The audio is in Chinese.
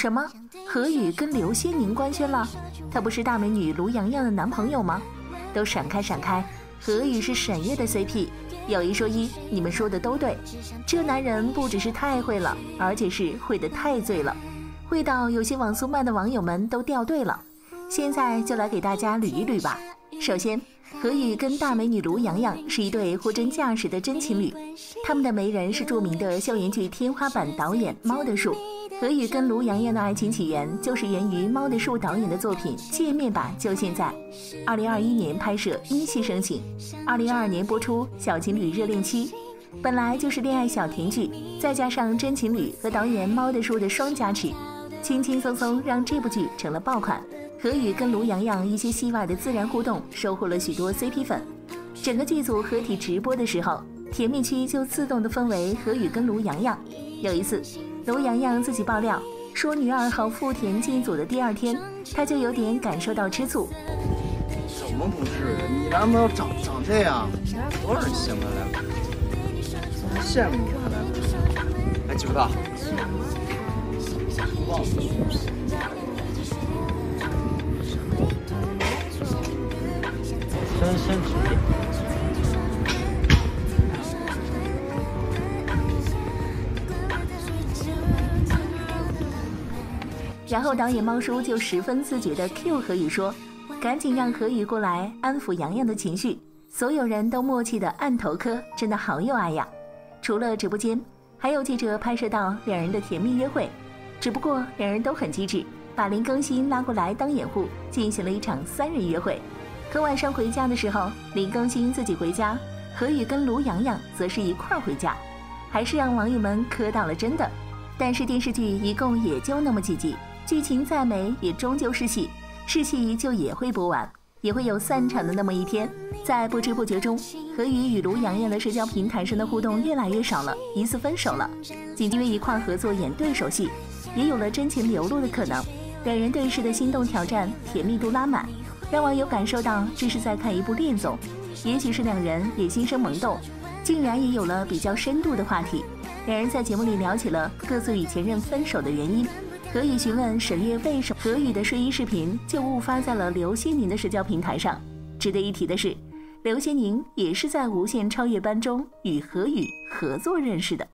什么？何宇跟刘仙宁官宣了？他不是大美女卢洋洋的男朋友吗？都闪开闪开！何宇是沈月的 CP。有一说一，你们说的都对。这男人不只是太会了，而且是会的太醉了，会到有些网速慢的网友们都掉队了。现在就来给大家捋一捋吧。首先，何雨跟大美女卢洋洋是一对货真价实的真情侣，他们的媒人是著名的校园剧天花板导演猫的树。何雨跟卢洋洋的爱情起源就是源于猫的树导演的作品《见面吧，就现在》。二零二一年拍摄，因戏生情；二零二二年播出，小情侣热恋期。本来就是恋爱小甜剧，再加上真情侣和导演猫的树的双加持，轻轻松松让这部剧成了爆款。何宇跟卢洋洋一些戏外的自然互动，收获了许多 CP 粉。整个剧组合体直播的时候，甜蜜区就自动的分为何宇跟卢洋洋。有一次。卢洋洋自己爆料说，女二号富田进组的第二天，她就有点感受到吃醋。怎么不是？你男朋友长长这样，多少人羡慕他来了？羡慕你他来了？哎，几个大？忘了。深深指点。然后导演猫叔就十分自觉地 Q 何宇说：“赶紧让何宇过来安抚洋洋的情绪。”所有人都默契的按头磕，真的好有爱呀！除了直播间，还有记者拍摄到两人的甜蜜约会。只不过两人都很机智，把林更新拉过来当掩护，进行了一场三人约会。可晚上回家的时候，林更新自己回家，何宇跟卢洋洋则是一块儿回家，还是让网友们磕到了真的。但是电视剧一共也就那么几集。剧情再美，也终究是戏，是戏就也会播完，也会有散场的那么一天。在不知不觉中，何宇与卢洋洋的社交平台上的互动越来越少了，疑似分手了。紧接着一块合作演对手戏，也有了真情流露的可能。两人对视的心动挑战，甜蜜度拉满，让网友感受到这是在看一部恋综。也许是两人也心生萌动，竟然也有了比较深度的话题。两人在节目里聊起了各自与前任分手的原因。何宇询问沈月为什么何宇的睡衣视频就误发在了刘些宁的社交平台上。值得一提的是，刘些宁也是在《无限超越班》中与何宇合作认识的。